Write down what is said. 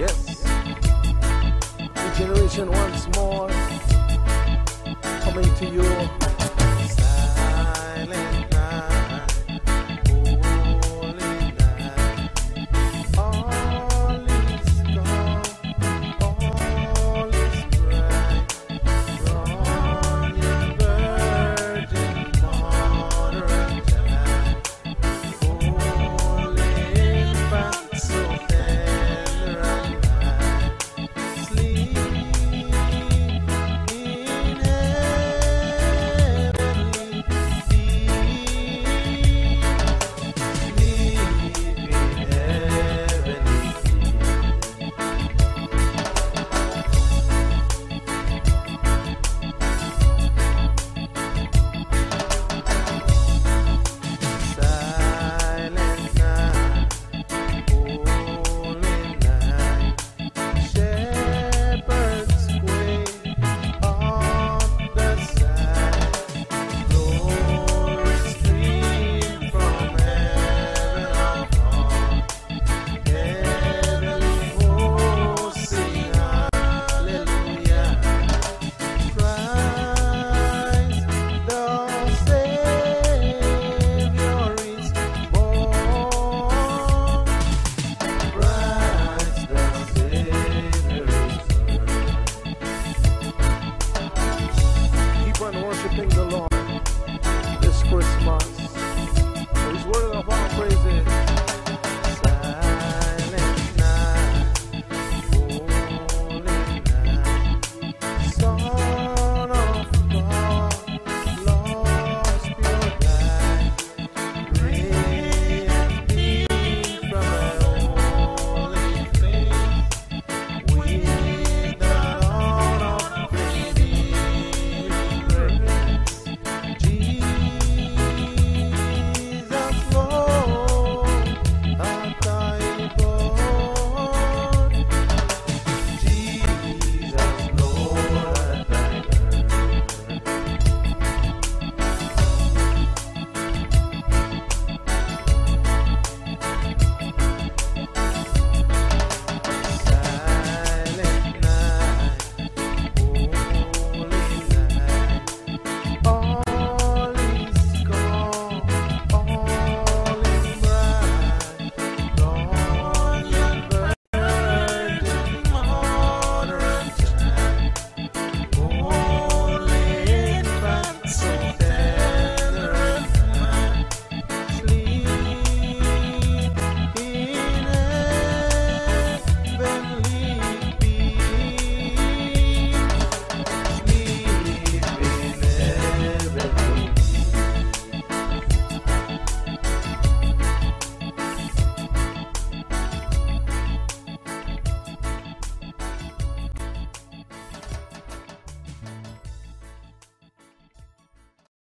Yes. The generation once more coming to you. Silent